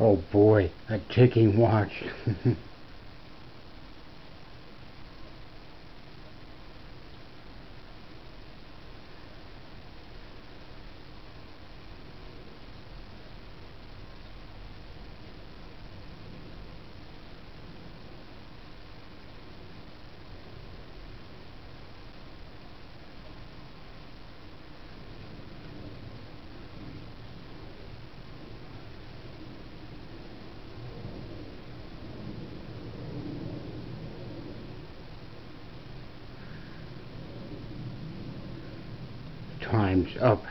Oh boy, a ticking watch. Time's up.